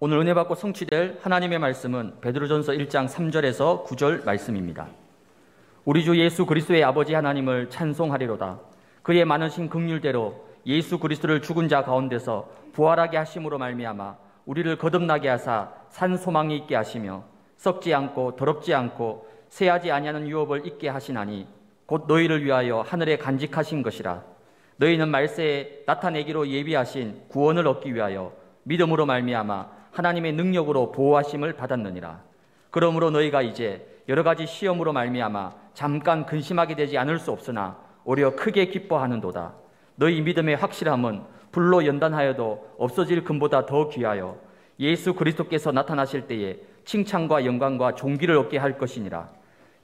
오늘 은혜 받고 성취될 하나님의 말씀은 베드로전서 1장 3절에서 9절 말씀입니다. 우리 주 예수 그리스도의 아버지 하나님을 찬송하리로다. 그의 많으신 긍휼대로 예수 그리스도를 죽은 자 가운데서 부활하게 하심으로 말미암아 우리를 거듭나게 하사 산 소망이 있게 하시며 썩지 않고 더럽지 않고 새하지 아니하는 유업을 있게 하시나니 곧 너희를 위하여 하늘에 간직하신 것이라 너희는 말세에 나타내기로 예비하신 구원을 얻기 위하여 믿음으로 말미암아 하나님의 능력으로 보호하심을 받았느니라. 그러므로 너희가 이제 여러 가지 시험으로 말미암아 잠깐 근심하게 되지 않을 수 없으나 오히려 크게 기뻐하는도다. 너희 믿음의 확실함은 불로 연단하여도 없어질 금보다 더 귀하여 예수 그리스도께서 나타나실 때에 칭찬과 영광과 존귀를 얻게 할 것이니라.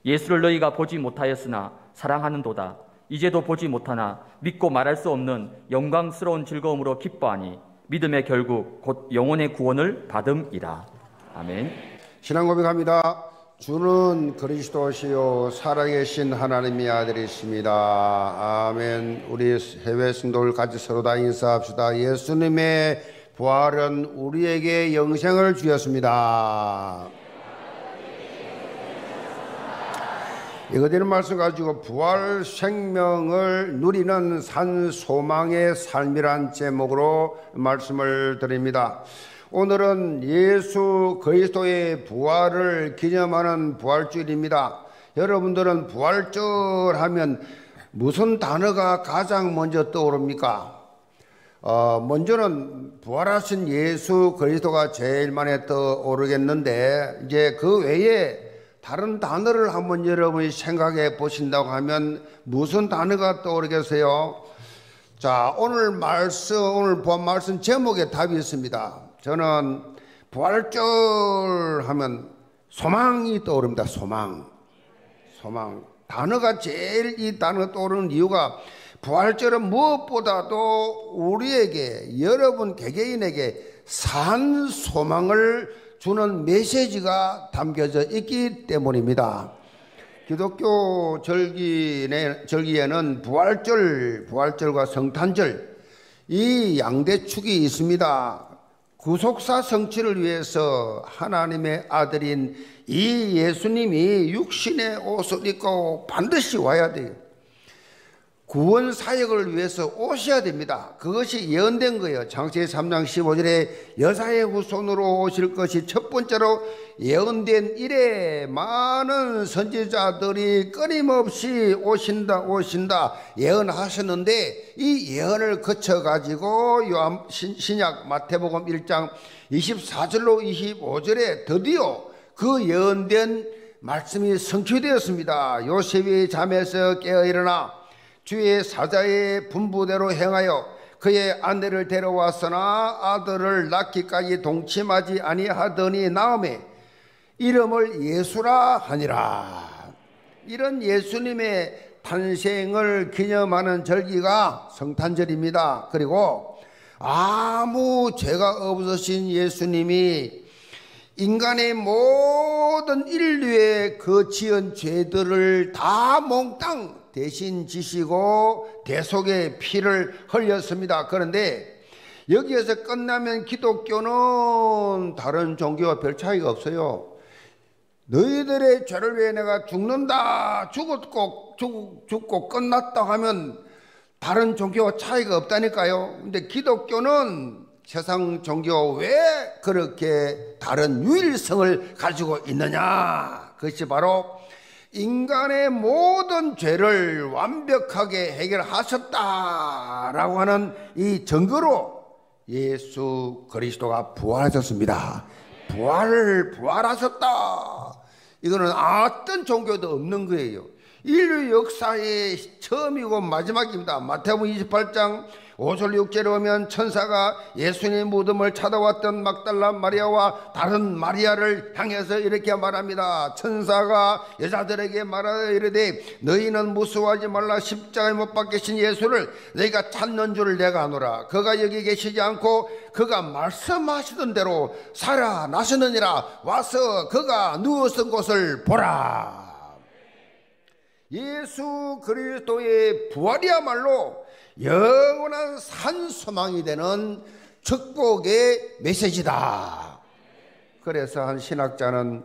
예수를 너희가 보지 못하였으나 사랑하는도다. 이제도 보지 못하나 믿고 말할 수 없는 영광스러운 즐거움으로 기뻐하니 믿음의 결국 곧 영혼의 구원을 받음이라. 아멘. 신앙 고백합니다. 주는 그리스도시요 살아계신 하나님의 아들이십니다. 아멘. 우리 해외 성도를 같이 서로 다 인사합시다. 예수님의 부활은 우리에게 영생을 주었습니다. 이거 되는 말씀 가지고 부활 생명을 누리는 산 소망의 삶이란 제목으로 말씀을 드립니다. 오늘은 예수 그리스도의 부활을 기념하는 부활주일입니다. 여러분들은 부활절 하면 무슨 단어가 가장 먼저 떠오릅니까? 어, 먼저는 부활하신 예수 그리스도가 제일 많이 떠오르겠는데 이제 그 외에 다른 단어를 한번 여러분이 생각해 보신다고 하면 무슨 단어가 떠오르겠어요? 자, 오늘 말씀, 오늘 본 말씀 제목에 답이 있습니다. 저는 부활절 하면 소망이 떠오릅니다. 소망. 소망. 단어가 제일 이 단어가 떠오르는 이유가 부활절은 무엇보다도 우리에게, 여러분 개개인에게 산 소망을 주는 메시지가 담겨져 있기 때문입니다. 기독교 절기에, 절기에는 부활절, 부활절과 성탄절, 이 양대 축이 있습니다. 구속사 성취를 위해서 하나님의 아들인 이 예수님이 육신의 옷을 입고 반드시 와야 돼요. 구원 사역을 위해서 오셔야 됩니다. 그것이 예언된 거예요. 장세 3장 15절에 여사의 후손으로 오실 것이 첫 번째로 예언된 이래 많은 선지자들이 끊임없이 오신다 오신다 예언하셨는데 이 예언을 거쳐 가지고 요한 신약 마태복음 1장 24절로 25절에 드디어 그 예언된 말씀이 성취되었습니다. 요셉이 잠에서 깨어 일어나 주의 사자의 분부대로 행하여 그의 아내를 데려왔으나 아들을 낳기까지 동침하지 아니하더니 나음에 이름을 예수라 하니라. 이런 예수님의 탄생을 기념하는 절기가 성탄절입니다. 그리고 아무 죄가 없으신 예수님이 인간의 모든 인류의 그 지은 죄들을 다 몽땅 대신 지시고 대속의 피를 흘렸습니다. 그런데 여기에서 끝나면 기독교는 다른 종교와 별 차이가 없어요. 너희들의 죄를 위해 내가 죽는다, 죽었고, 죽, 죽고 끝났다 하면 다른 종교와 차이가 없다니까요. 근데 기독교는 세상 종교 왜 그렇게 다른 유일성을 가지고 있느냐? 그것이 바로 인간의 모든 죄를 완벽하게 해결하셨다라고 하는 이 증거로 예수 그리스도가 부활하셨습니다. 부활, 부활하셨다. 이거는 어떤 종교도 없는 거예요. 인류 역사의 처음이고 마지막입니다. 마태복음 28장 5절 6절에 오면 천사가 예수님의 무덤을 찾아왔던 막달라 마리아와 다른 마리아를 향해서 이렇게 말합니다. 천사가 여자들에게 말하여 이르되 너희는 무서워하지 말라 십자가에 못 박히신 예수를 너희가 찾는 줄 내가 아노라. 그가 여기 계시지 않고 그가 말씀하시던 대로 살아나셨느니라 와서 그가 누웠던 곳을 보라. 예수 그리스도의 부활이야말로 영원한 산 소망이 되는 축복의 메시지다. 그래서 한 신학자는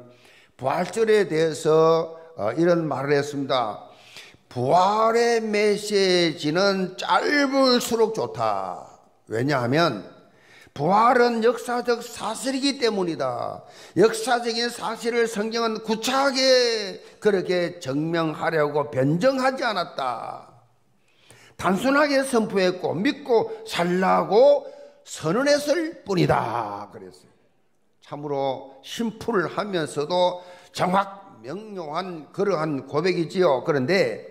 부활절에 대해서 어, 이런 말을 했습니다. 부활의 메시지는 짧을수록 좋다. 왜냐하면 부활은 역사적 사실이기 때문이다. 역사적인 사실을 성경은 구차하게 그렇게 증명하려고 변정하지 않았다. 단순하게 선포했고 믿고 살라고 선언했을 뿐이다. 그랬어요. 참으로 심플 하면서도 정확 명료한 그러한 고백이지요. 그런데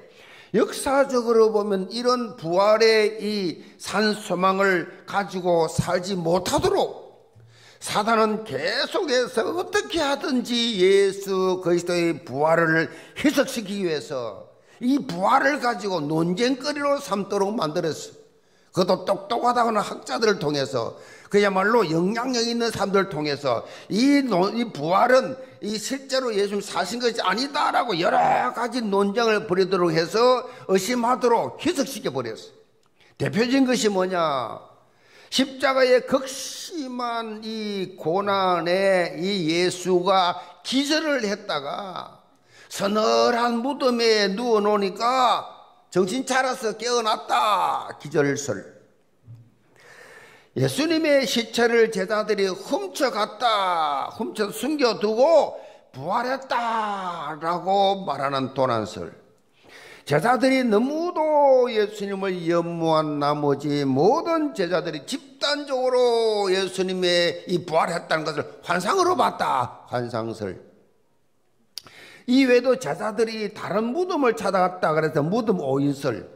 역사적으로 보면 이런 부활의 이 산 소망을 가지고 살지 못하도록 사단은 계속해서 어떻게 하든지 예수 그리스도의 부활을 희석시키기 위해서 이 부활을 가지고 논쟁거리로 삼도록 만들었어. 그것도 똑똑하다는 학자들을 통해서 그야말로 영향력 있는 사람들을 통해서 이, 논, 이 부활은 이 실제로 예수님 사신 것이 아니다라고 여러 가지 논쟁을 벌이도록 해서 의심하도록 희석시켜 버렸어. 대표적인 것이 뭐냐? 십자가의 극심한 이 고난에 이 예수가 기절을 했다가 서늘한 무덤에 누워 놓으니까 정신 차려서 깨어났다. 기절설. 예수님의 시체를 제자들이 훔쳐갔다. 훔쳐 숨겨두고 부활했다 라고 말하는 도난설. 제자들이 너무도 예수님을 연모한 나머지 모든 제자들이 집단적으로 예수님의 이 부활했다는 것을 환상으로 봤다. 환상설. 이 외에도 제자들이 다른 무덤을 찾아갔다. 그래서 무덤 오인설.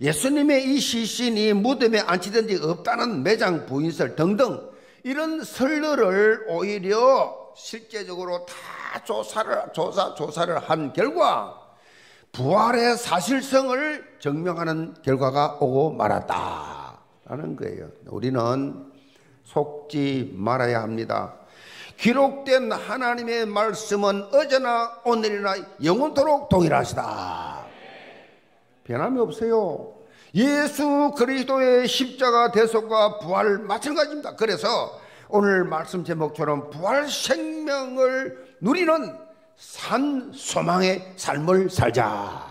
예수님의 이 시신이 무덤에 안치된 적 없다는 매장 부인설 등등 이런 설들을 오히려 실제적으로 다 조사를 조사 조사를 한 결과 부활의 사실성을 증명하는 결과가 오고 말았다라는 거예요. 우리는 속지 말아야 합니다. 기록된 하나님의 말씀은 어제나 오늘이나 영원토록 동일하시다. 변함이 없어요. 예수 그리스도의 십자가 대속과 부활 마찬가지입니다. 그래서 오늘 말씀 제목처럼 부활 생명을 누리는 산 소망의 삶을 살자.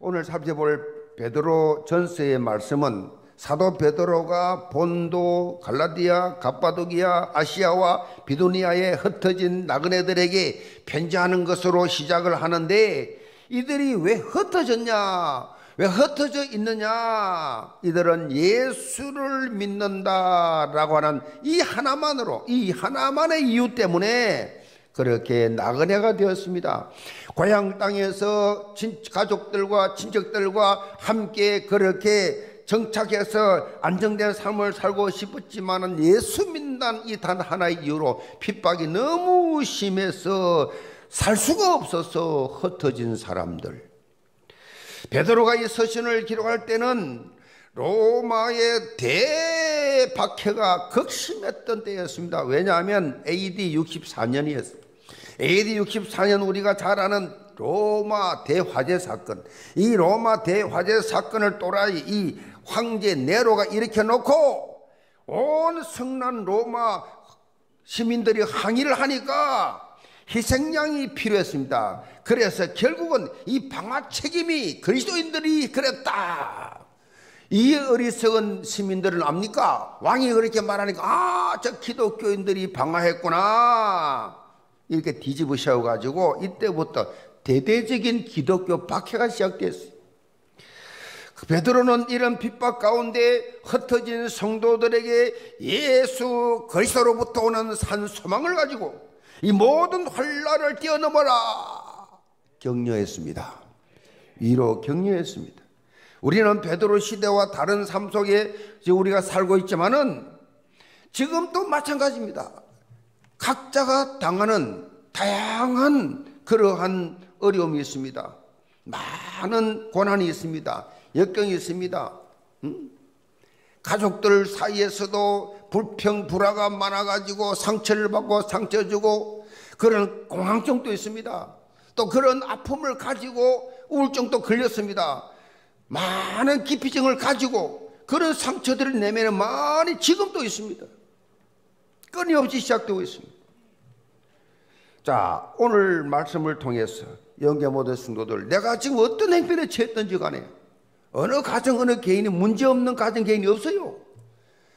오늘 살펴볼 베드로 전서의 말씀은 사도 베드로가 본도, 갈라디아, 갑바도기아, 아시아와 비도니아에 흩어진 나그네들에게 편지하는 것으로 시작을 하는데 이들이 왜 흩어졌냐? 왜 흩어져 있느냐? 이들은 예수를 믿는다라고 하는 이 하나만으로, 이 하나만의 이유 때문에 그렇게 나그네가 되었습니다. 고향 땅에서 친, 가족들과 친척들과 함께 그렇게 정착해서 안정된 삶을 살고 싶었지만은 예수 믿는 이 단 하나의 이유로 핍박이 너무 심해서 살 수가 없어서 흩어진 사람들. 베드로가 이 서신을 기록할 때는 로마의 대박해가 극심했던 때였습니다. 왜냐하면 AD 64년이었어요. AD 64년 우리가 잘 아는 로마 대화재 사건. 이 로마 대화재 사건을 또라이 이 황제 네로가 일으켜 놓고 온 성난 로마 시민들이 항의를 하니까 희생양이 필요했습니다. 그래서 결국은 이 방화 책임이 그리스도인들이 그랬다. 이 어리석은 시민들은 압니까? 왕이 그렇게 말하니까 아, 저 기독교인들이 방화했구나. 이렇게 뒤집어 씌워가지고 이때부터 대대적인 기독교 박해가 시작됐어요. 그 베드로는 이런 핍박 가운데 흩어진 성도들에게 예수 그리스도로부터 오는 산 소망을 가지고 이 모든 환란을 뛰어넘어라 격려했습니다. 위로 격려했습니다. 우리는 베드로 시대와 다른 삶 속에 우리가 살고 있지만은 지금도 마찬가지입니다. 각자가 당하는 다양한 그러한 어려움이 있습니다. 많은 고난이 있습니다. 역경이 있습니다. 음? 가족들 사이에서도 불평, 불화가 많아가지고 상처를 받고 상처 주고 그런 공황증도 있습니다. 또 그런 아픔을 가지고 우울증도 걸렸습니다. 많은 기피증을 가지고 그런 상처들을 내면에 많이 지금도 있습니다. 끊임없이 시작되고 있습니다. 자, 오늘 말씀을 통해서 영계 모든 성도들 내가 지금 어떤 행편에 처했던지 간에 어느 가정 어느 개인이 문제없는 가정 개인이 없어요.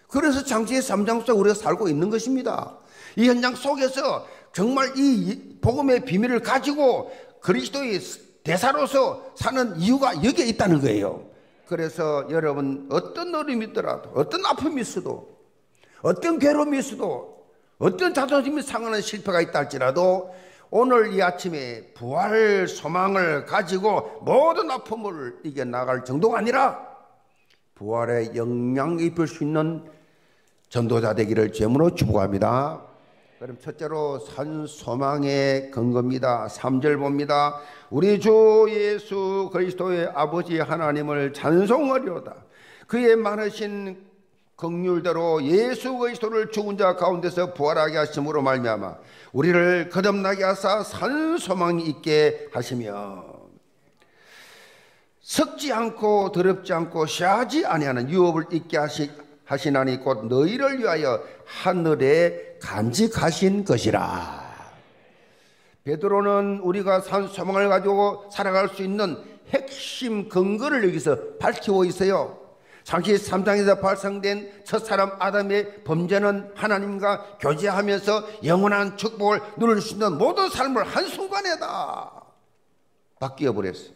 그래서 장치의 3장 속 우리가 살고 있는 것입니다. 이 현장 속에서 정말 이 복음의 비밀을 가지고 그리스도의 대사로서 사는 이유가 여기에 있다는 거예요. 그래서 여러분 어떤 어려움이 있더라도 어떤 아픔이 있어도 어떤 괴로움이 있어도 어떤 자존심이 상하는 실패가 있다 할지라도 오늘 이 아침에 부활 소망을 가지고 모든 아픔을 이겨나갈 정도가 아니라 부활의 영향 입을 수 있는 전도자 되기를 제문으로 축복합니다. 그럼 첫째로 산 소망의 근거입니다. 3절 봅니다. 우리 주 예수 그리스도의 아버지 하나님을 찬송하려다. 그의 많으신 긍휼대로 예수 그리스도를 죽은 자 가운데서 부활하게 하심으로 말미암아 우리를 거듭나게 하사 산 소망이 있게 하시며 썩지 않고 더럽지 않고 샤지 아니하는 유업을 있게 하시 하시나니 곧 너희를 위하여 하늘에 간직하신 것이라. 베드로는 우리가 산 소망을 가지고 살아갈 수 있는 핵심 근거를 여기서 밝히고 있어요. 상시 3장에서 발생된 첫 사람 아담의 범죄는 하나님과 교제하면서 영원한 축복을 누릴 수 있는 모든 삶을 한순간에 다 바뀌어 버렸어요.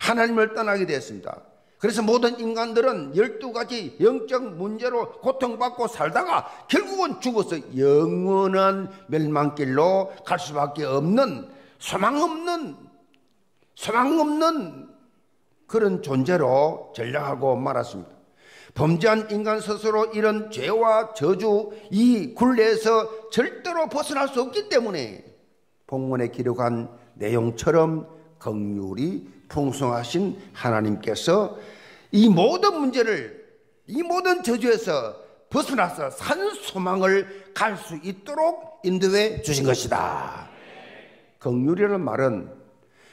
하나님을 떠나게 되었습니다. 그래서 모든 인간들은 12가지 영적 문제로 고통받고 살다가 결국은 죽어서 영원한 멸망길로 갈 수밖에 없는 소망 없는 소망 없는 그런 존재로 전락하고 말았습니다. 범죄한 인간 스스로 이런 죄와 저주 이 굴레에서 절대로 벗어날 수 없기 때문에 본문에 기록한 내용처럼 긍휼이 풍성하신 하나님께서 이 모든 문제를 이 모든 저주에서 벗어나서 산 소망을 갈 수 있도록 인도해 주신 것이다. 긍휼이라는 말은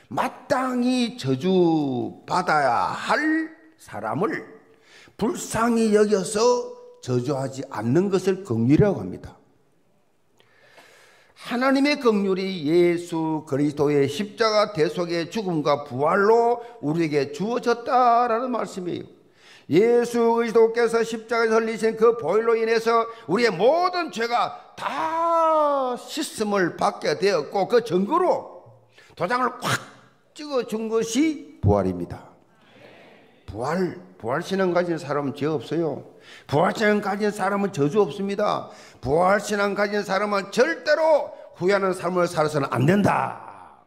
마땅히 저주 받아야 할 사람을 불쌍히 여겨서 저주하지 않는 것을 긍휼이라고 합니다. 하나님의 긍휼이 예수 그리스도의 십자가 대속의 죽음과 부활로 우리에게 주어졌다라는 말씀이에요. 예수 그리스도께서 십자가에 설리신 그 보혈로 인해서 우리의 모든 죄가 다 씻음을 받게 되었고 그 증거로 도장을 꽉 찍어 준 것이 부활입니다. 부활, 부활신앙 가진 사람은 죄 없어요. 부활신앙 가진 사람은 저주 없습니다. 부활신앙 가진 사람은 절대로 후회하는 삶을 살아서는 안 된다.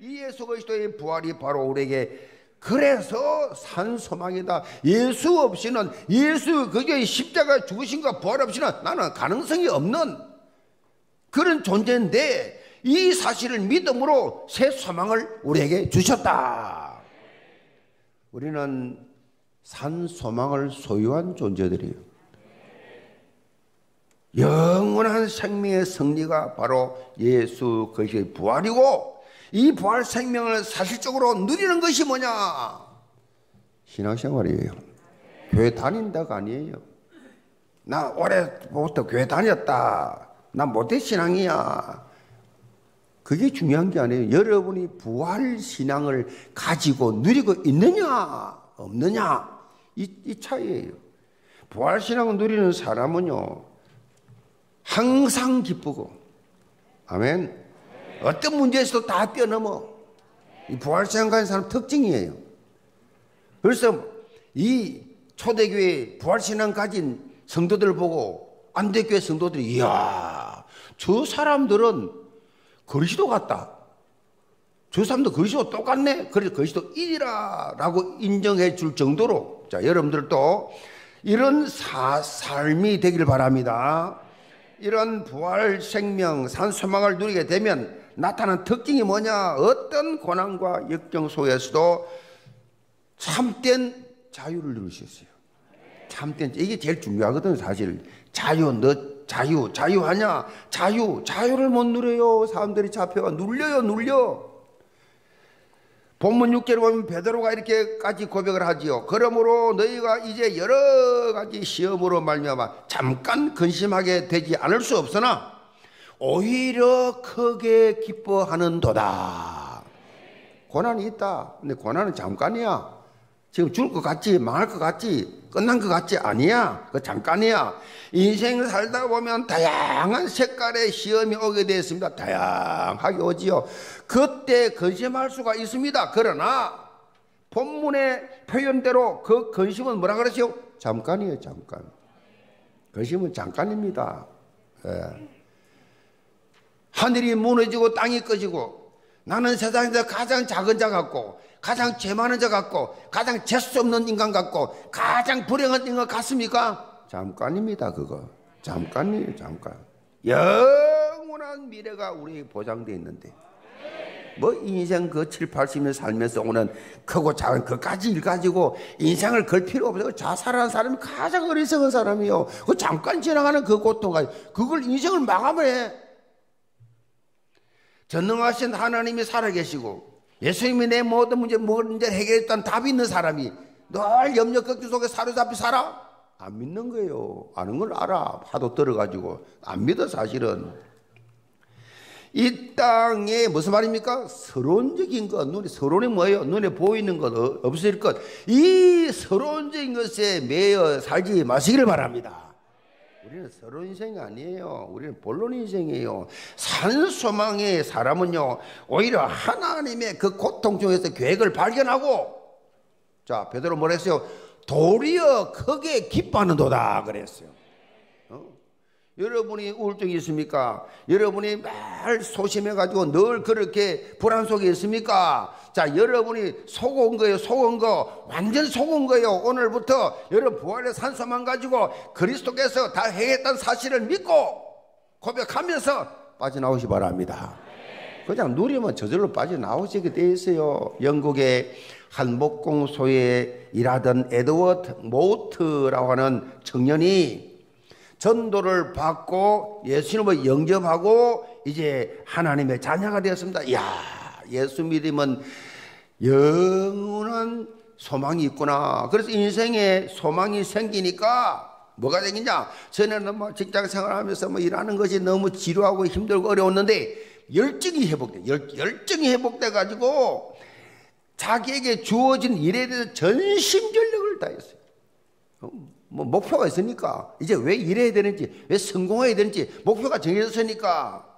이 예수 그리스도의 부활이 바로 우리에게 그래서 산 소망이다. 예수 없이는 예수 그게 십자가 죽으신가 부활 없이는 나는 가능성이 없는 그런 존재인데 이 사실을 믿음으로 새 소망을 우리에게 주셨다. 우리는 산 소망을 소유한 존재들이에요. 영원한 생명의 승리가 바로 예수 그리스도의 부활이고 이 부활 생명을 사실적으로 누리는 것이 뭐냐? 신앙생활이에요. 교회 다닌다가 아니에요. 나 올해부터 교회 다녔다. 나 모태 신앙이야. 그게 중요한 게 아니에요. 여러분이 부활 신앙을 가지고 누리고 있느냐, 없느냐, 이, 이 차이예요. 부활 신앙을 누리는 사람은요, 항상 기쁘고, 아멘. 어떤 문제에서도 다 뛰어넘어. 이 부활 신앙 가진 사람 특징이에요. 그래서 이 초대교회 부활 신앙 가진 성도들 보고 안대교회 성도들이 이야, 저 사람들은 그리스도 같다. 저 사람도 그리스도 똑같네. 그래서 그리스도 일이라 라고 인정해 줄 정도로 자 여러분들도 이런 사, 삶이 되기를 바랍니다. 이런 부활 생명 산 소망을 누리게 되면 나타난 특징이 뭐냐? 어떤 고난과 역경 속에서도 참된 자유를 누리셨어요. 참된 이게 제일 중요하거든요, 사실. 자유, 너 자유, 자유하냐? 자유, 자유를 못 누려요. 사람들이 잡혀가 눌려요, 눌려. 본문 6절에 보면 베드로가 이렇게까지 고백을 하지요. 그러므로 너희가 이제 여러 가지 시험으로 말미암아 잠깐 근심하게 되지 않을 수 없으나 오히려 크게 기뻐하는도다. 고난이 있다. 근데 고난은 잠깐이야. 지금 죽을 것 같지? 망할 것 같지? 끝난 것 같지? 아니야. 그 잠깐이야. 인생을 살다 보면 다양한 색깔의 시험이 오게 되었습니다. 다양하게 오지요. 그때 근심할 수가 있습니다. 그러나 본문의 표현대로 그 근심은 뭐라 그러죠? 잠깐이에요, 잠깐. 근심은 잠깐입니다. 예. 하늘이 무너지고 땅이 꺼지고 나는 세상에서 가장 작은 자 같고 가장 죄 많은 자 같고 가장 재수 없는 인간 같고 가장 불행한 인간 같습니까? 잠깐입니다 그거 잠깐이에요 잠깐 영원한 미래가 우리 보장되어 있는데 뭐 인생 그 7, 80년 살면서 오는 크고 작은 그까지 일 가지고 인생을 걸 필요 없어요. 자살하는 사람이 가장 어리석은 사람이요. 그 잠깐 지나가는 그 고통 가 그걸 인생을 마감해. 전능하신 하나님이 살아계시고 예수님이 내 모든 문제 문제 해결했던 답이 있는 사람이 늘 염려 걱정 속에 사로잡혀 살아? 안 믿는 거예요. 아는 걸 알아. 파도 들어가지고 안 믿어 사실은. 이 땅에 무슨 말입니까? 서론적인 것, 눈에 서론이 뭐예요? 눈에 보이는 것 없을 것. 이 서론적인 것에 매여 살지 마시기를 바랍니다. 우리는 서로 인생이 아니에요. 우리는 본론 인생이에요. 산 소망의 사람은요, 오히려 하나님의 그 고통 중에서 계획을 발견하고, 자, 베드로 뭐라 했어요? 도리어 크게 기뻐하는도다. 그랬어요. 여러분이 우울증이 있습니까? 여러분이 매 소심해가지고 늘 그렇게 불안 속에 있습니까? 자, 여러분이 속은 거예요, 속은 거. 완전 속은 거예요. 오늘부터 여러분 부활의 산소만 가지고 그리스도께서 다 해했던 사실을 믿고 고백하면서 빠져나오시 바랍니다. 그냥 누리면 저절로 빠져나오시게 돼 있어요. 영국의 한 목공소에 일하던 에드워드 모트라고 하는 청년이 전도를 받고 예수님을 영접하고 이제 하나님의 자녀가 되었습니다. 이야, 예수 믿으면 영원한 소망이 있구나. 그래서 인생에 소망이 생기니까 뭐가 생기냐? 전에는 뭐 직장 생활하면서 뭐 일하는 것이 너무 지루하고 힘들고 어려웠는데 열정이 회복돼. 열, 열정이 회복돼 가지고 자기에게 주어진 일에 대해서 전심 전력을 다했어요. 어? 뭐 목표가 있으니까 이제 왜 일해야 되는지 왜 성공해야 되는지 목표가 정해졌으니까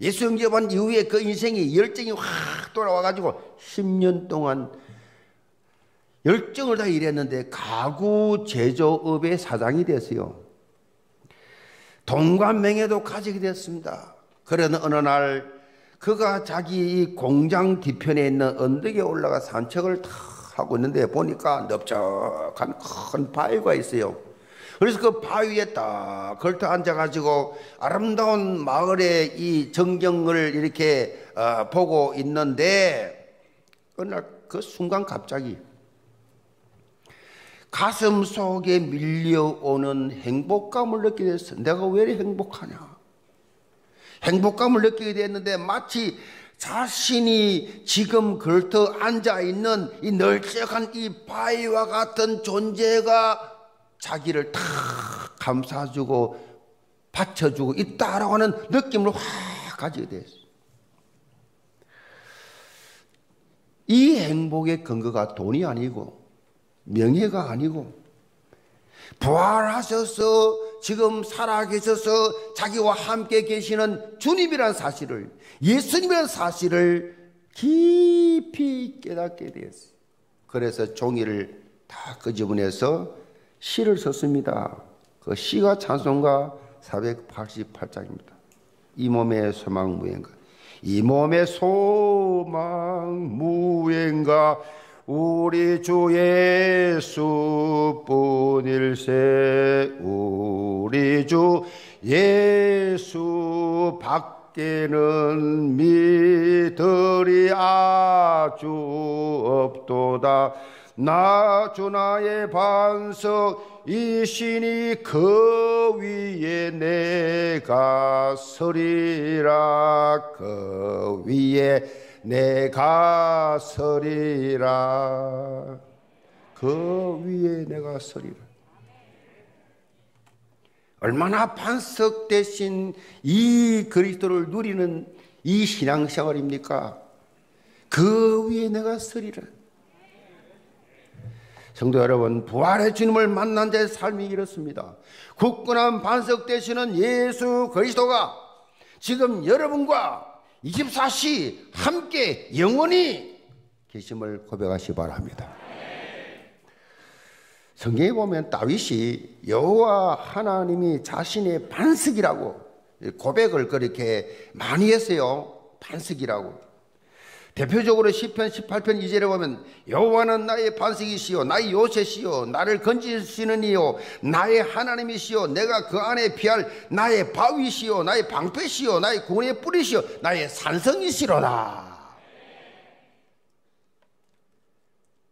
예수 영접한 이후에 그 인생이 열정이 확 돌아와 가지고 10년 동안 열정을 다 일했는데 가구 제조업의 사장이 됐어요. 돈과 명예도 가지게 됐습니다. 그러는 어느 날 그가 자기 공장 뒤편에 있는 언덕에 올라가 산책을 탁 하고 있는데 보니까 넓적한 큰 바위가 있어요. 그래서 그 바위에 딱 걸터 앉아가지고 아름다운 마을의 이 전경을 이렇게 어, 보고 있는데 어느 날 그 순간 갑자기 가슴 속에 밀려오는 행복감을 느끼게 됐어. 내가 왜 행복하냐? 행복감을 느끼게 됐는데 마치 자신이 지금 걸터 앉아 있는 이 널찍한 이 바위와 같은 존재가 자기를 다 감싸주고 받쳐주고 있다라고 하는 느낌을 확 가지게 됐어요. 이 행복의 근거가 돈이 아니고 명예가 아니고 부활하셔서 지금 살아계셔서 자기와 함께 계시는 주님이란 사실을 예수님이란 사실을 깊이 깨닫게 되었어요. 그래서 종이를 다 끄집어내서 시를 썼습니다. 그 시가 찬송가 488장입니다. 이 몸의 소망 무행가. 이 몸의 소망 무행가 우리 주 예수뿐일세 우리 주 예수 밖에는 믿으리 아주 없도다. 나 주 나의 반석 이 신이 그 위에 내가 서리라. 그 위에 내가 서리라 그 위에 내가 서리라 얼마나 반석 대신 이 그리스도를 누리는 이 신앙생활입니까? 그 위에 내가 서리라 성도 여러분, 부활의 주님을 만난 자의 삶이 이렇습니다. 굳건한 반석 되시는 예수 그리스도가 지금 여러분과 24시 함께 영원히 계심을 고백하시 바랍니다. 성경에 보면 다윗이 여호와 하나님이 자신의 반석이라고 고백을 그렇게 많이 했어요. 반석이라고. 대표적으로 시편 18편 2절에 보면 여호와는 나의 반석이시요 나의 요새시요 나를 건지시는 이요 나의 하나님이시요 내가 그 안에 피할 나의 바위시요 나의 방패시요 나의 구원의 뿌리시요 나의 산성이시로다.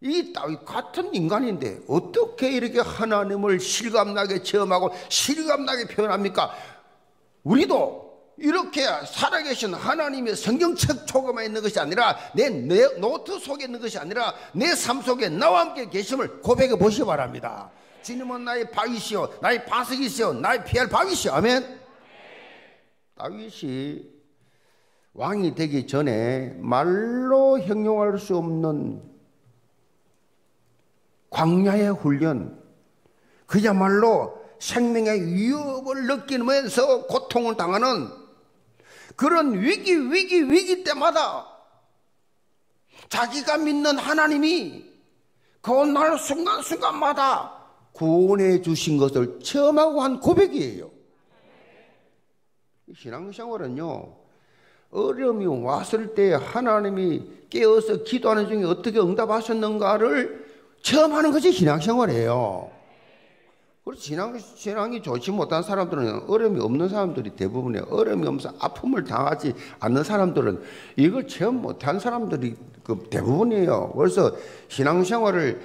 이 다윗 같은 인간인데 어떻게 이렇게 하나님을 실감나게 체험하고 실감나게 표현합니까? 우리도 이렇게 살아계신 하나님의 성경책 속에만 있는 것이 아니라 내, 내 노트 속에 있는 것이 아니라 내 삶 속에 나와 함께 계심을 고백해 보시기 바랍니다. 주님은 나의 바위시오, 나의 반석이시오, 나의 피할 바위시오. 아멘. 다윗이 왕이 되기 전에 말로 형용할 수 없는 광야의 훈련, 그야말로 생명의 위협을 느끼면서 고통을 당하는 그런 위기, 위기, 위기 때마다 자기가 믿는 하나님이 그날 순간순간마다 구원해 주신 것을 체험하고 한 고백이에요. 신앙생활은요, 어려움이 왔을 때 하나님이 깨어서 기도하는 중에 어떻게 응답하셨는가를 체험하는 것이 신앙생활이에요. 그래서 신앙, 신앙이 좋지 못한 사람들은 어려움이 없는 사람들이 대부분이에요. 어려움이 없어 아픔을 당하지 않는 사람들은 이걸 체험 못한 사람들이 그 대부분이에요. 그래서 신앙생활을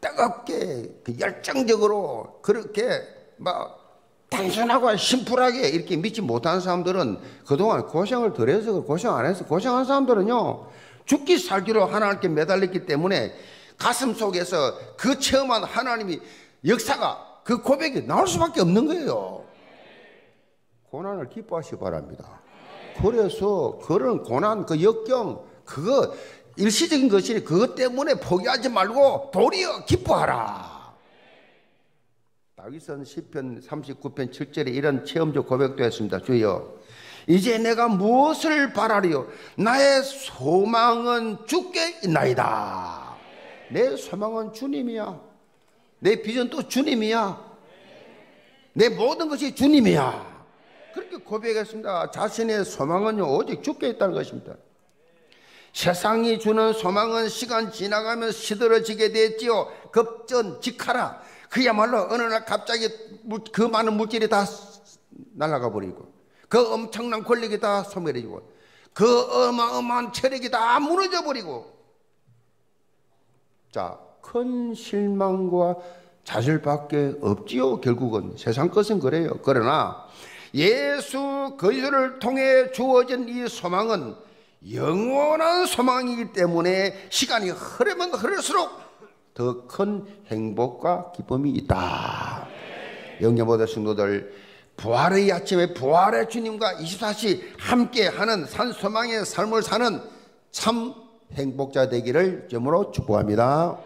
뜨겁게 그 열정적으로 그렇게 막 단순하고 심플하게 이렇게 믿지 못한 사람들은 그동안 고생을 덜 해서 고생 안 해서 고생한 사람들은요 죽기 살기로 하나님께 매달렸기 때문에 가슴 속에서 그 체험한 하나님이 역사가 그 고백이 나올 수밖에 없는 거예요. 고난을 기뻐하시기 바랍니다. 그래서 그런 고난, 그 역경, 그거 일시적인 것이 그것 때문에 포기하지 말고 도리어 기뻐하라. 다윗은 시편 39편 7절에 이런 체험적 고백도 했습니다. 주여, 이제 내가 무엇을 바라리요? 나의 소망은 주께 있나이다. 내 소망은 주님이야. 내 비전도 주님이야. 내 모든 것이 주님이야. 그렇게 고백했습니다. 자신의 소망은요, 오직 주께 있다는 것입니다. 세상이 주는 소망은 시간 지나가면 시들어지게 됐지요. 급전 직하라. 그야말로 어느 날 갑자기 그 많은 물질이 다 날아가 버리고, 그 엄청난 권력이 다 소멸해지고, 그 어마어마한 체력이 다 무너져 버리고, 자, 큰 실망과 좌절밖에 없지요. 결국은 세상 것은 그래요. 그러나 예수 그리스도를 통해 주어진 이 소망은 영원한 소망이기 때문에 시간이 흐르면 흐를수록 더 큰 행복과 기쁨이 있다. 영계보다 성도들 부활의 아침에 부활의 주님과 24시 함께 하는 산소망의 삶을 사는 참 행복자 되기를 점으로 축복합니다.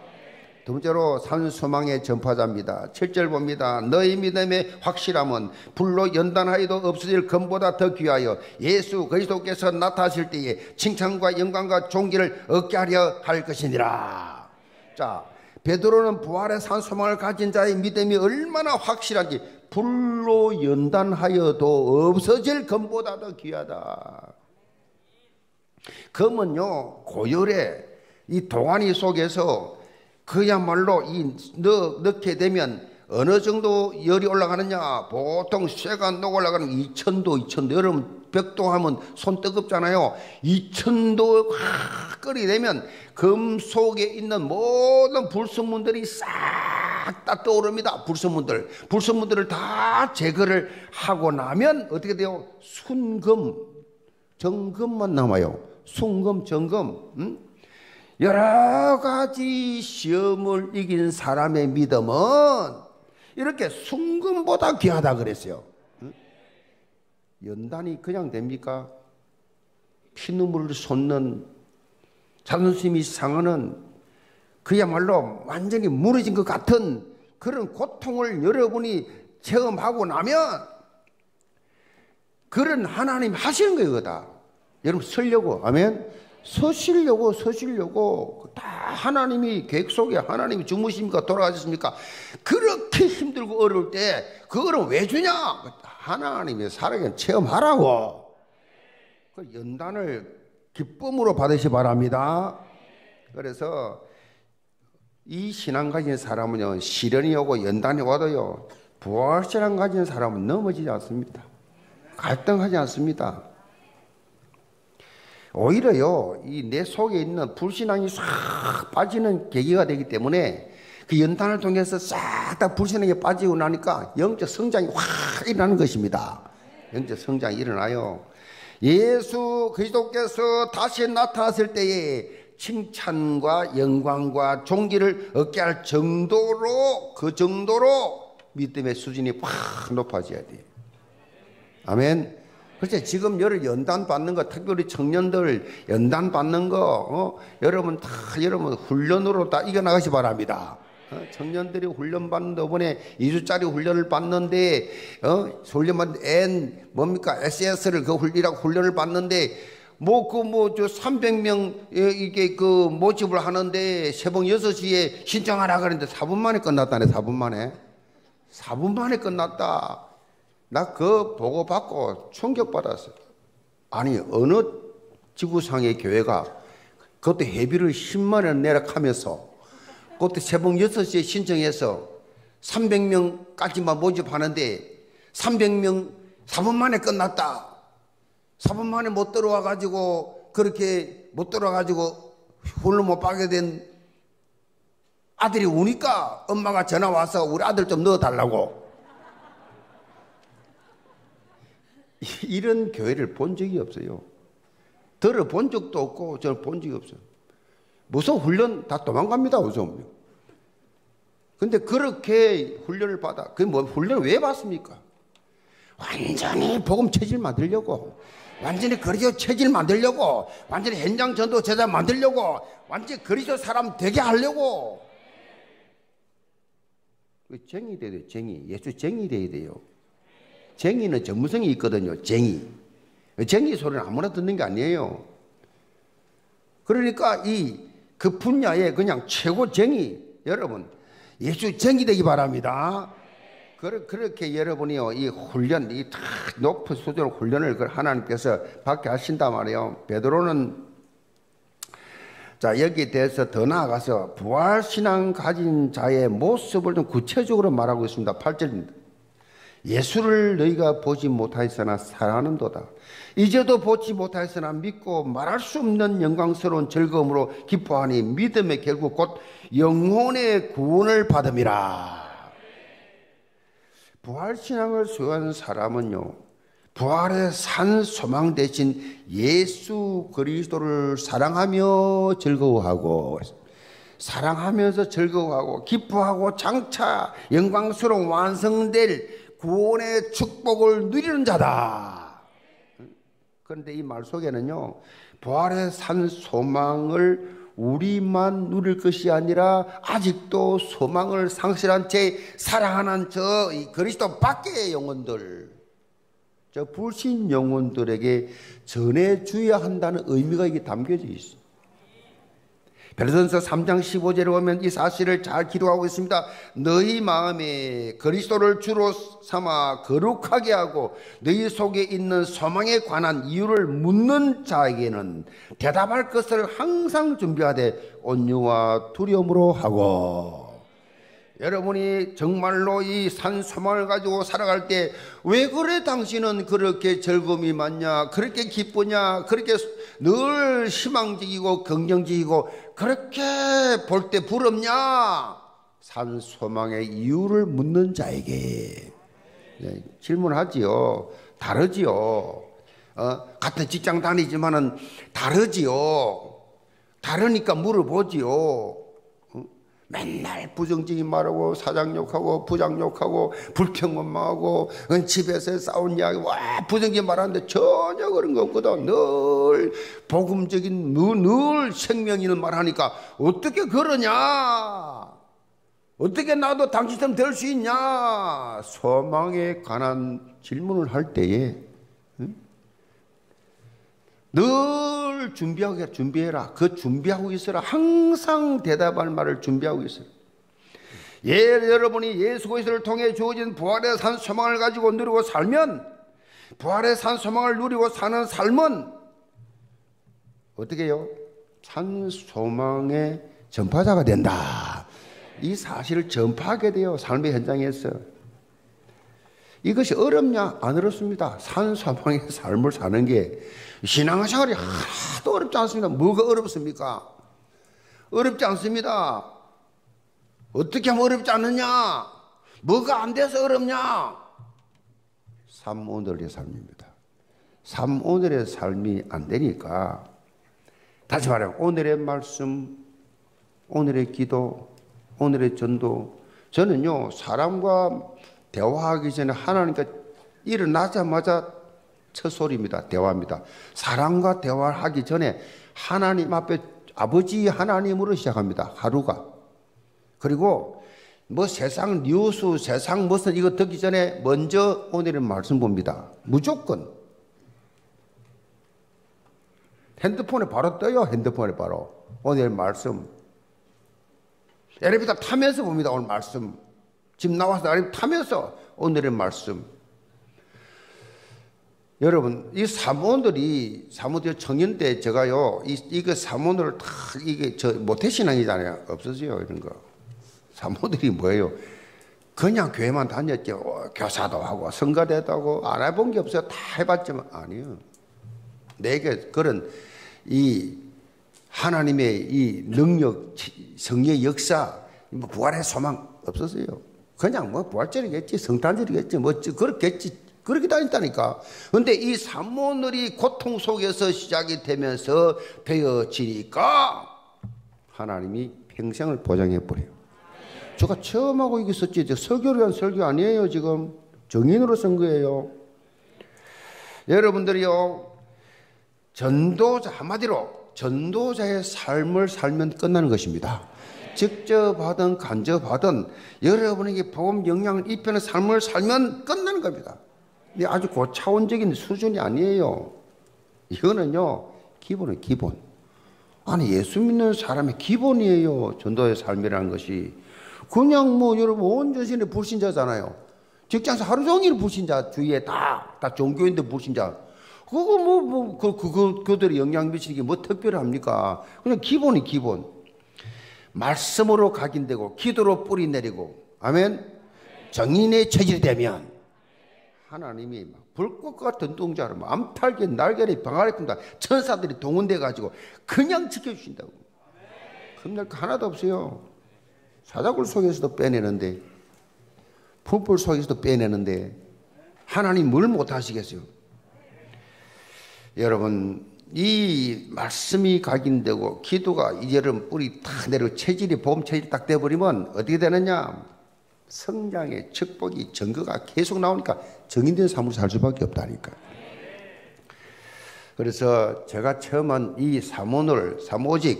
두 번째로 산소망의 전파자입니다. 7절 봅니다. 너희 믿음의 확실함은 불로 연단하여도 없어질 금보다 더 귀하여 예수 그리스도께서 나타나실 때에 칭찬과 영광과 존귀를 얻게 하려 할 것이니라. 자, 베드로는 부활의 산소망을 가진 자의 믿음이 얼마나 확실한지 불로 연단하여도 없어질 금보다 더 귀하다. 금은요 고열의 이 동안이 속에서 그야말로 이 넣, 넣게 되면 어느 정도 열이 올라가느냐? 보통 쇠가 녹 올라가는 2000도 2000도. 여러분 벽도 하면 손 뜨겁잖아요. 2000도 확 끓이 되면 금속에 있는 모든 불순물들이 싹 다 떠오릅니다. 불순물들. 불순물들을 다 제거를 하고 나면 어떻게 돼요? 순금. 정금만 남아요. 순금, 점검, 음? 여러 가지 시험을 이긴 사람의 믿음은 이렇게 순금보다 귀하다 그랬어요. 음? 연단이 그냥 됩니까? 피눈물을 솟는 자존심이 상하는 그야말로 완전히 무너진 것 같은 그런 고통을 여러분이 체험하고 나면 그런 하나님 하시는 거예요, 다. 여러분 설려고 아멘. 서시려고 서시려고 다 하나님이 계획 속에 하나님이 주무십니까 돌아가셨습니까? 그렇게 힘들고 어려울 때 그거를 왜 주냐? 하나님의 살아계 체험하라고. 그 연단을 기쁨으로 받으시 바랍니다. 그래서 이 신앙 가진 사람은요 시련이 오고 연단이 와도요 부활신앙 가진 사람은 넘어지지 않습니다. 갈등하지 않습니다. 오히려요, 이 내 속에 있는 불신앙이 싹 빠지는 계기가 되기 때문에 그 연단을 통해서 싹 다 불신앙에 빠지고 나니까 영적 성장이 확 일어나는 것입니다. 영적 성장이 일어나요. 예수 그리스도께서 다시 나타났을 때에 칭찬과 영광과 존귀를 얻게 할 정도로 그 정도로 믿음의 수준이 확 높아져야 돼요. 아멘. 그렇죠. 지금 여러 연단 받는 거, 특별히 청년들 연단 받는 거, 어? 여러분 다 여러분 훈련으로 다 이겨 나가시 바랍니다. 어? 청년들이 훈련 받는데 이번에 2주짜리 훈련을 받는데, 어? 훈련 받는 N, 뭡니까? SS를 그 훈리라고 훈련을 받는데, 뭐, 그, 뭐, 저 300명, 이게 그 모집을 하는데 새벽 6시에 신청하라 그랬는데 4분 만에 끝났다네, 4분 만에. 4분 만에 끝났다. 나 그 보고 받고 충격 받았어요. 아니, 어느 지구상의 교회가 그것도 회비를 10만 원 내락하면서 그것도 새벽 6시에 신청해서 300명까지만 모집하는데 300명 4분 만에 끝났다. 4분 만에 못 들어와 가지고 그렇게 못 들어와 가지고 홀로 못 빠게 된 아들이 우니까 엄마가 전화 와서 우리 아들 좀 넣어 달라고. 이런 교회를 본 적이 없어요. 들어본 적도 없고 저는 본 적이 없어요. 무슨 훈련 다 도망갑니다. 무슨 근데 그렇게 훈련을 받아. 그 뭐 훈련을 왜 받습니까? 완전히 복음 체질 만들려고. 완전히 그리스도 체질 만들려고. 완전히 현장 전도 제자 만들려고. 완전히 그리스도 사람 되게 하려고. 쟁이 돼야 돼요. 쟁이. 예수 쟁이 돼야 돼요. 쟁이는 전문성이 있거든요. 쟁이. 쟁이 소리는 아무나 듣는 게 아니에요. 그러니까 이 그 분야에 그냥 최고 쟁이 여러분 예수 쟁이 되기 바랍니다. 그렇게 여러분이요 이 훈련 이 높은 수준의 훈련을 하나님께서 받게 하신단 말이에요. 베드로는 자 여기에 대해서 더 나아가서 부활 신앙 가진 자의 모습을 좀 구체적으로 말하고 있습니다. 8절입니다. 예수를 너희가 보지 못하였으나 사랑하는도다. 이제도 보지 못하였으나 믿고 말할 수 없는 영광스러운 즐거움으로 기뻐하니 믿음의 결국 곧 영혼의 구원을 받음이라. 부활신앙을 소유하는 사람은요, 부활의 산 소망 대신 예수 그리스도를 사랑하며 즐거워하고, 사랑하면서 즐거워하고, 기뻐하고, 장차 영광스러운 완성될 구원의 축복을 누리는 자다. 그런데 이 말 속에는요, 부활의 산 소망을 우리만 누릴 것이 아니라 아직도 소망을 상실한 채 사랑하는 저 그리스도 밖의 영혼들, 저 불신 영혼들에게 전해주어야 한다는 의미가 이게 담겨져 있습니다. 베드로전서 3장 15절에 보면 이 사실을 잘 기록하고 있습니다. 너희 마음에 그리스도를 주로 삼아 거룩하게 하고 너희 속에 있는 소망에 관한 이유를 묻는 자에게는 대답할 것을 항상 준비하되 온유와 두려움으로 하고 여러분이 정말로 이 산 소망을 가지고 살아갈 때 왜 그래 당신은 그렇게 즐거움이 많냐 그렇게 기쁘냐 그렇게 늘 희망적이고 긍정적이고 그렇게 볼 때 부럽냐 산 소망의 이유를 묻는 자에게 네, 질문하지요 다르지요 어? 같은 직장 다니지만은 다르지요. 다르니까 물어보지요. 어? 맨날 부정적인 말하고 사장 욕하고 부장 욕하고 불평원망하고 어, 집에서 싸운 이야기 와 부정적인 말하는데 전혀 그런 거 없거든. 늘 복음적인 늘, 늘 생명 있는 말하니까 어떻게 그러냐? 어떻게 나도 당신처럼 될 수 있냐? 소망에 관한 질문을 할 때에 늘 준비하고 준비해라. 그 준비하고 있어라. 항상 대답할 말을 준비하고 있어라. 예, 여러분이 예수 그리스도를 통해 주어진 부활의 산 소망을 가지고 누리고 살면 부활의 산 소망을 누리고 사는 삶은 어떻게 해요? 산 소망의 전파자가 된다. 이 사실을 전파하게 돼요. 삶의 현장에서. 이것이 어렵냐? 안 어렵습니다. 산 소망의 삶을 사는 게 신앙생활이 하나도 어렵지 않습니다. 뭐가 어렵습니까? 어렵지 않습니다. 어떻게 하면 어렵지 않느냐? 뭐가 안 돼서 어렵냐? 삶 오늘의 삶입니다. 삶 오늘의 삶이 안 되니까 다시 말하면 오늘의 말씀, 오늘의 기도, 오늘의 전도 저는요 사람과 대화하기 전에 하나님께 일어나자마자 첫 소리입니다. 대화입니다. 사람과 대화하기 전에 하나님 앞에 아버지 하나님으로 시작합니다. 하루가. 그리고 뭐 세상 뉴스, 세상 무슨 이거 듣기 전에 먼저 오늘의 말씀 봅니다. 무조건. 핸드폰에 바로 떠요. 핸드폰에 바로. 오늘 말씀. 엘리베이터 타면서 봅니다. 오늘 말씀. 집 나와서 타면서 오늘의 말씀. 여러분, 이 사모들이, 사모들 청년 때 제가요, 이, 이거 사모들을 다, 이게 저 모태 신앙이잖아요. 없어져요, 이런 거. 사모들이 뭐예요? 그냥 교회만 다녔죠. 어, 교사도 하고, 성가대도 하고, 안 해본 게 없어요. 다 해봤지만, 아니요. 내게 그런 이 하나님의 이 능력, 성의 역사, 뭐 부활의 소망 없었어요. 그냥 뭐 부활절이겠지, 성탄절이겠지, 뭐 그렇겠지. 그렇게 다녔다니까. 근데 이 산모들이 고통 속에서 시작이 되면서 되어지니까 하나님이 평생을 보장해 버려요. 제가 처음 하고 이게 썼지. 설교를 한 설교 아니에요, 지금. 정인으로 쓴 거예요. 여러분들이요, 전도자, 한마디로 전도자의 삶을 살면 끝나는 것입니다. 직접 하든 간접 하든 여러분에게 복음 영향을 입히는 삶을 살면 끝나는 겁니다. 아주 고차원적인 수준이 아니에요. 이거는요, 기본은 기본. 아니, 예수 믿는 사람의 기본이에요. 전도의 삶이라는 것이. 그냥 뭐 여러분 온 전신의 불신자잖아요. 직장에서 하루 종일 불신자 주위에 다, 다 종교인들 불신자. 그거 뭐, 뭐, 그, 그, 그, 그들이 영향 미치는 게 뭐 특별합니까? 그냥 기본이 기본. 말씀으로 각인되고, 기도로 뿌리 내리고, 아멘? 정인의 체질이 되면, 하나님이 막 불꽃 같은 동자로 암탈개 날개를 병아리 푼다. 천사들이 동원돼 가지고 그냥 지켜주신다고. 겁날 거 하나도 없어요. 사자굴 속에서도 빼내는데 풀불 속에서도 빼내는데 하나님 뭘 못하시겠어요? 여러분 이 말씀이 각인되고 기도가 이제는 뿌리 탁 내려 체질이 봄 체질이 딱 돼버리면 어떻게 되느냐 성장의 축복이 증거가 계속 나오니까 정인된 삶으로 살 수밖에 없다니까. 그래서 제가 처음 한이 사모늘, 사모직,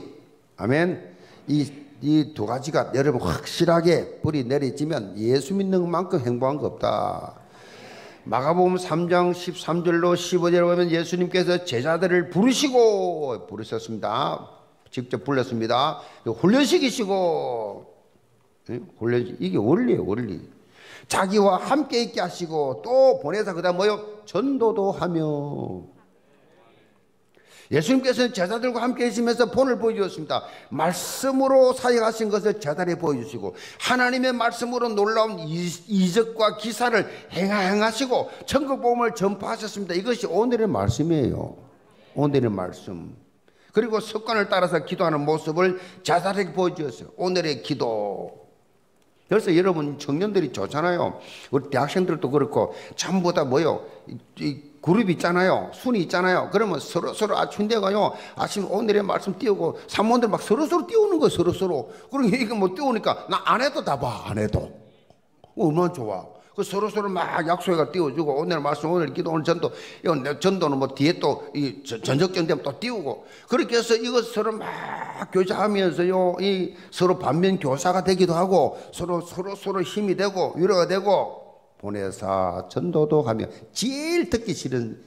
아멘. 이, 이 두 가지가 여러분 확실하게 뿌리 내리지면 예수 믿는 만큼 행복한 거 없다. 마가복음 3장 13절로 15절에 보면 예수님께서 제자들을 부르시고 부르셨습니다. 직접 불렀습니다. 훈련시키시고 훈련 이게 원리예요, 원리. 자기와 함께 있게 하시고 또 보내서 그다음 뭐요? 전도도 하며 예수님께서는 제자들과 함께 있으면서 본을 보여주었습니다. 말씀으로 사역하신 것을 제자들에 보여주시고 하나님의 말씀으로 놀라운 이적과 기사를 행하시고 천국 복음을 전파하셨습니다. 이것이 오늘의 말씀이에요. 오늘의 말씀. 그리고 습관을 따라서 기도하는 모습을 제자들에게 보여주었어요. 오늘의 기도. 그래서 여러분 청년들이 좋잖아요. 우리 대학생들도 그렇고 전부 다 뭐요? 그룹 있잖아요. 순이 있잖아요. 그러면 서로 서로 아침인데가요. 아침 오늘의 말씀 띄우고 사모들 막 서로 서로 띄우는 거 서로 서로. 그럼 이거 뭐 띄우니까 나 안 해도 다 봐. 안 해도. 얼마나 좋아. 그 서로 서로 막 약속해가 띄워주고 오늘 말씀 오늘 기도 오늘 전도 이건 전도는 뭐 뒤에 또 이 전적전 되면 또 띄우고 그렇게 해서 이것 서로 막 교제하면서요 이 서로 반면 교사가 되기도 하고 서로 서로 서로 힘이 되고 위로가 되고 보내사 전도도 하며 제일 듣기 싫은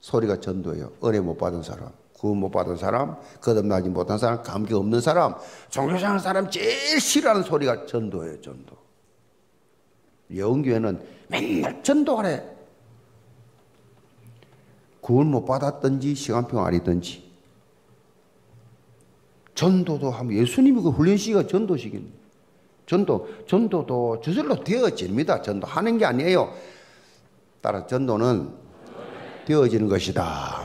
소리가 전도예요. 은혜 못 받은 사람, 구원 못 받은 사람, 거듭나지 못한 사람, 감기 없는 사람, 종교생활 사람 제일 싫어하는 소리가 전도예요. 전도. 영교회는 맨날 전도하래. 구원 못 받았든지 시간평 아니든지 전도도 하면 예수님이 그 훈련시가 전도식입니다. 전도, 전도도 저절로 되어집니다. 전도하는 게 아니에요. 따라 전도는 되어지는 것이다.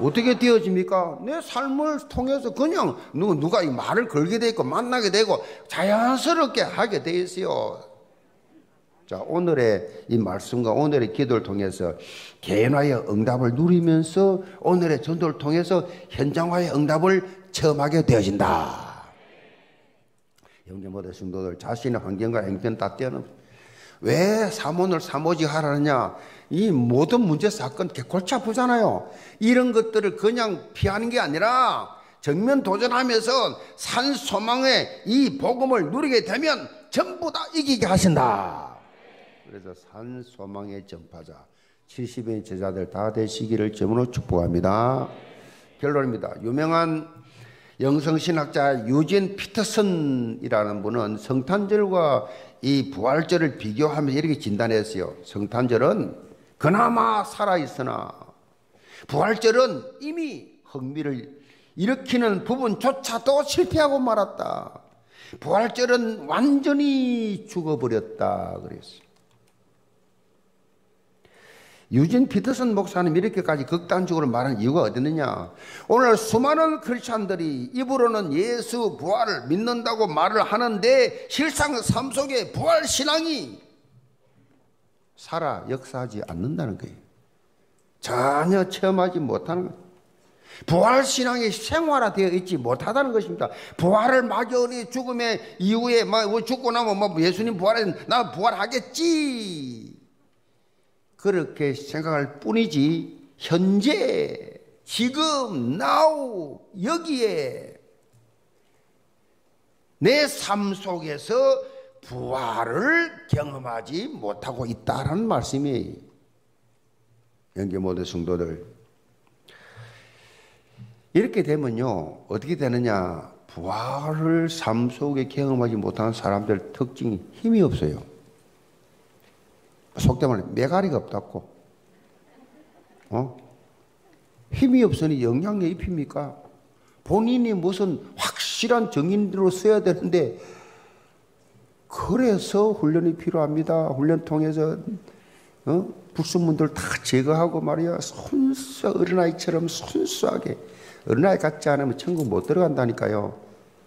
어떻게 되어집니까? 내 삶을 통해서 그냥 누가, 말을 걸게 되고 만나게 되고 자연스럽게 하게 돼 있어요. 자, 오늘의 이 말씀과 오늘의 기도를 통해서 개인화의 응답을 누리면서 오늘의 전도를 통해서 현장화의 응답을 체험하게 되어진다. 영계 모든 성도들 자신의 환경과 행편 다 떼어놓. 왜 사모를 사모지 하라느냐? 이 모든 문제 사건 골치 아프잖아요. 이런 것들을 그냥 피하는 게 아니라 정면 도전하면서 산 소망의 이 복음을 누리게 되면 전부 다 이기게 하신다. 그래서 산 소망의 전파자 70의 제자들 다 되시기를 점으로 축복합니다. 결론입니다. 유명한 영성신학자 유진 피터슨이라는 분은 성탄절과 이 부활절을 비교하면서 이렇게 진단했어요. 성탄절은 그나마 살아있으나 부활절은 이미 흥미를 일으키는 부분조차도 실패하고 말았다. 부활절은 완전히 죽어버렸다. 그랬어요. 유진 피터슨 목사님 이렇게까지 극단적으로 말하는 이유가 어디 있느냐? 오늘 수많은 크리스찬들이 입으로는 예수 부활을 믿는다고 말을 하는데 실상 삶 속에 부활 신앙이 살아 역사하지 않는다는 거예요. 전혀 체험하지 못하는 거예요. 부활 신앙이 생활화되어 있지 못하다는 것입니다. 부활을 막연히 죽음의 이후에 막뭐 죽고 나면 뭐 예수님 부활해 나 부활하겠지 그렇게 생각할 뿐이지 현재 지금 now 여기에 내 삶 속에서 부활을 경험하지 못하고 있다는 말씀이에요. 영계 모든 성도들 이렇게 되면요 어떻게 되느냐 부활을 삶 속에 경험하지 못하는 사람들 특징이 힘이 없어요. 속된 말로 메가리가 없다고. 어? 힘이 없으니 영향력 입힙니까? 본인이 무슨 확실한 정인으로 써야 되는데 그래서 훈련이 필요합니다. 훈련 통해서 어? 불순문들 다 제거하고 말이야 순수 어린아이처럼 순수하게 어린아이 같지 않으면 천국 못 들어간다니까요.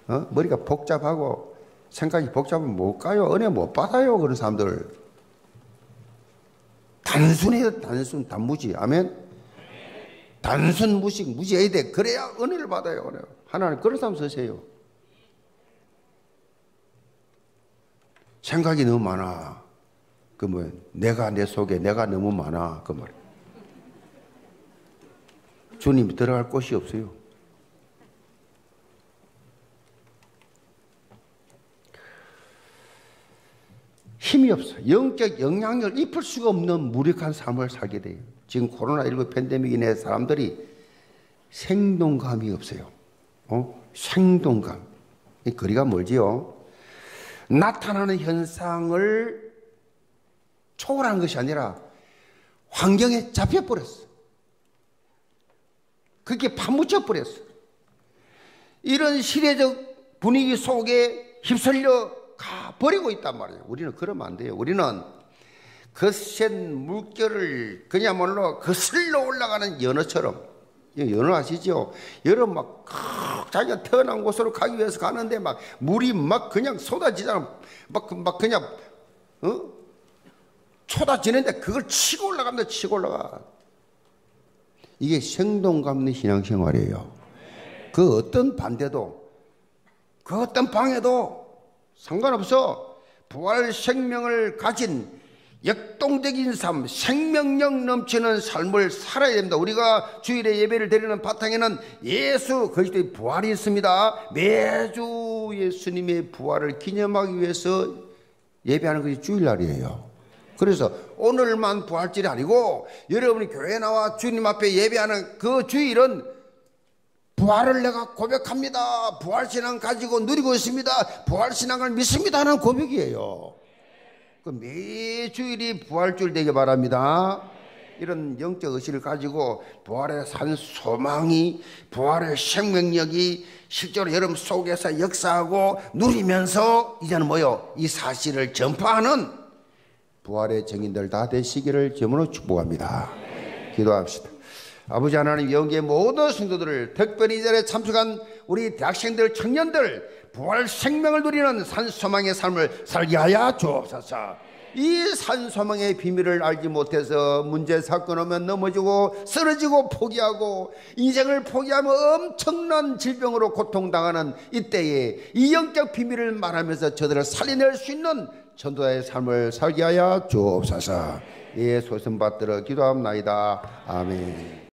어? 머리가 복잡하고 생각이 복잡하면 못 가요. 은혜 못 받아요. 그런 사람들. 단순해요, 단순, 단무지. 아멘? 단순 무식, 무지해야 돼. 그래야 은혜를 받아요. 하나님 그런 사람 쓰세요. 생각이 너무 많아. 그 뭐, 내가 내 속에 내가 너무 많아. 그 말. 주님이 들어갈 곳이 없어요. 힘이 없어. 영적 영향력을 입을 수가 없는 무력한 삶을 살게 돼요. 지금 코로나19 팬데믹 인해 사람들이 생동감이 없어요. 어? 생동감. 이 거리가 멀지요. 나타나는 현상을 초월한 것이 아니라 환경에 잡혀버렸어. 그게 파묻혀 버렸어. 이런 시대적 분위기 속에 휩쓸려 가 버리고 있단 말이에요. 우리는 그러면 안 돼요. 우리는 거센 물결을 그야말로 거슬러 올라가는 연어처럼 연어 아시죠? 연어 막 자기가 태어난 곳으로 가기 위해서 가는데 막 물이 막 그냥 쏟아지잖아. 막, 막 그냥 어? 쏟아지는데 그걸 치고 올라갑니다. 치고 올라가. 이게 생동감 있는 신앙생활이에요. 그 어떤 반대도 그 어떤 방해도 상관없어. 부활 생명을 가진 역동적인 삶, 생명력 넘치는 삶을 살아야 됩니다. 우리가 주일에 예배를 드리는 바탕에는 예수 그리스도의 부활이 있습니다. 매주 예수님의 부활을 기념하기 위해서 예배하는 것이 주일날이에요. 그래서 오늘만 부활절이 아니고 여러분이 교회 나와 주님 앞에 예배하는 그 주일은 부활을 내가 고백합니다. 부활신앙 가지고 누리고 있습니다. 부활신앙을 믿습니다. 하는 고백이에요. 그 매주일이 부활줄 되게 바랍니다. 이런 영적 의식을 가지고 부활의 산 소망이 부활의 생명력이 실제로 여러분 속에서 역사하고 누리면서 이제는 뭐요? 이 사실을 전파하는 부활의 증인들 다 되시기를 점으로 축복합니다. 기도합시다. 아버지 하나님 영계 모든 성도들을 특별히 이 자리에 참석한 우리 대학생들 청년들 부활 생명을 누리는 산소망의 삶을 살게 하여 주옵소서. 이 산소망의 비밀을 알지 못해서 문제 사건 오면 넘어지고 쓰러지고 포기하고 인생을 포기하며 엄청난 질병으로 고통당하는 이때에 이 영적 비밀을 말하면서 저들을 살려낼 수 있는 전도자의 삶을 살게 하여 주옵소서. 예, 소선 받들어 기도합나이다. 아멘.